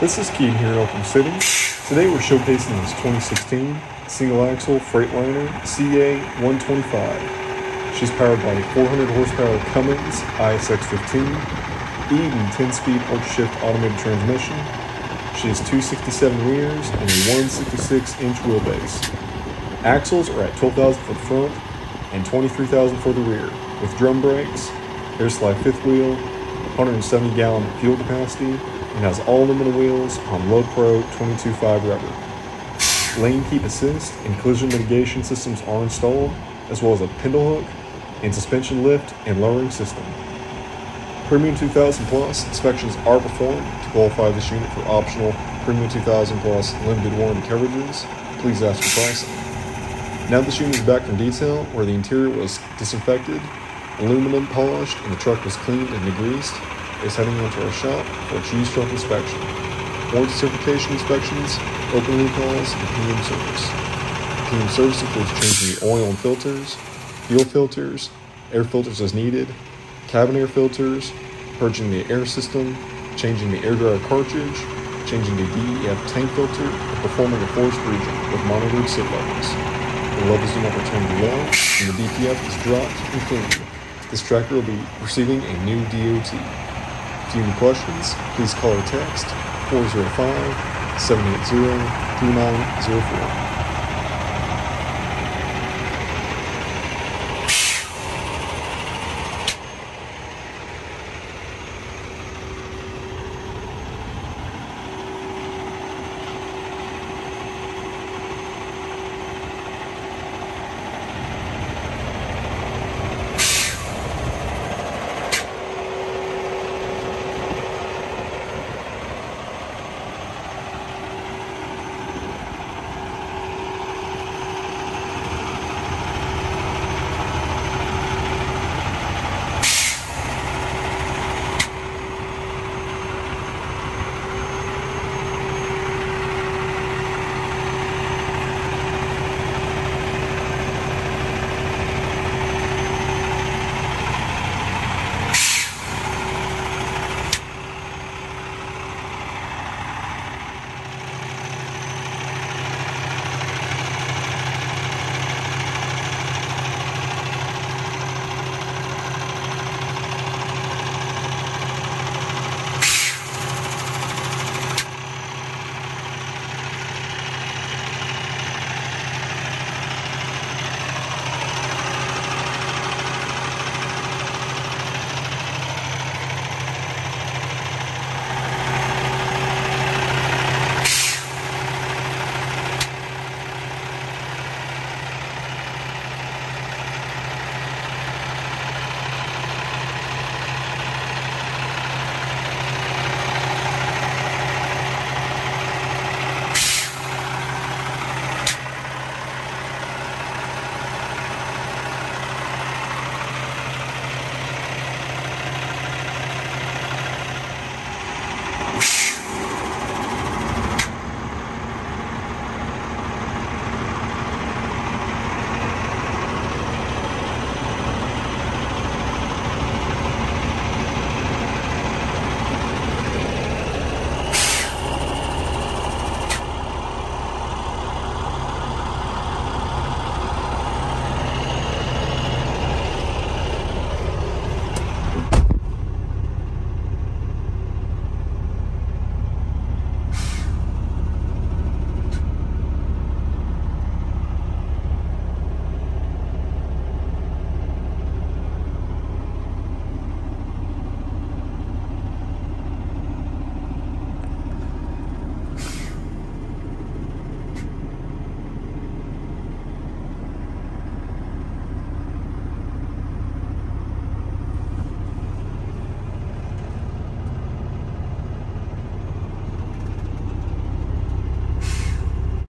This is Keaton here in Oklahoma City. Today we're showcasing this 2016 single axle Freightliner CA 125. She's powered by a 400 horsepower Cummins ISX 15, Eaton 10 speed ultra shift automated transmission. She has 267 rears and a 166 inch wheelbase. Axles are at 12,000 for the front and 23,000 for the rear, with drum brakes, air slide fifth wheel, 170 gallon fuel capacity, and has all aluminum wheels on Low Pro 22.5 rubber. Lane keep assist and collision mitigation systems are installed, as well as a pintle hook and suspension lift and lowering system. Premium 2000 Plus inspections are performed to qualify this unit for optional Premium 2000 Plus limited warranty coverages. Please ask for pricing. Now this unit is back from detail, where the interior was disinfected, aluminum polished, and the truck was cleaned and degreased, is heading into our shop for used truck inspection. Warranty certification inspections, open recalls, and PM service. PM service includes changing the oil and filters, fuel filters, air filters as needed, cabin air filters, purging the air system, changing the air dryer cartridge, changing the DEF tank filter, and performing a forced regen with monitored soot levels. The levels do not return to low, and the DPF is dropped and cleaned. This tractor will be receiving a new DOT. If you have any questions, please call or text 405 780 3904.